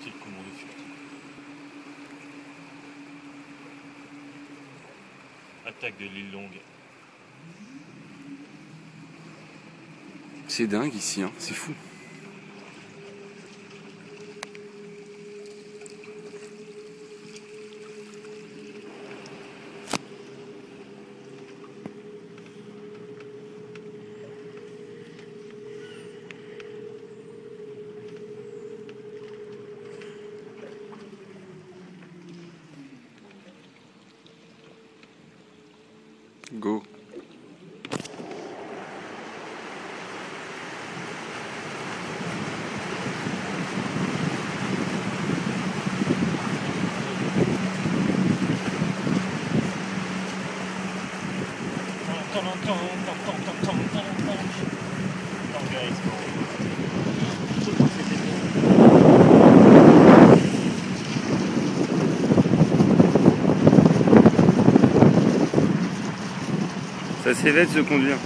Petite commande. Attaque de l'île Longue. C'est dingue ici, hein. c'est fou. Go. Ça s'évède de se conduire.